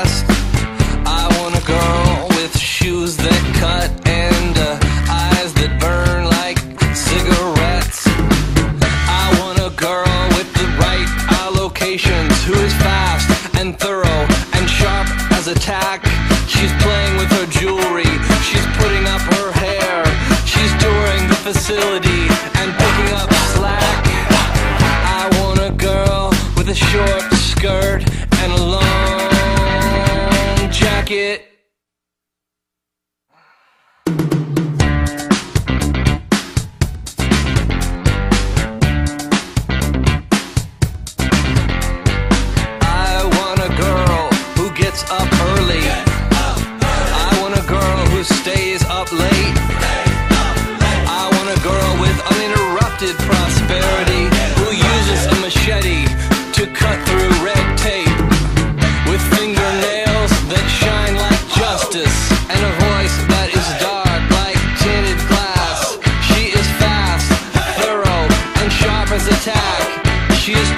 I want a girl with shoes that cut and uh, eyes that burn like cigarettes. I want a girl with the right allocations who is fast and thorough and sharp as a tack. She's playing with her jewelry, she's putting up her hair, she's touring the facility and picking up slack. I want a girl with a short skirt and a long jacket. I want a girl who gets up early. I want a girl who stays up late. I want a girl with uninterrupted and a voice that is dark like tinted glass. She is fast, thorough, and sharp as a tack. She is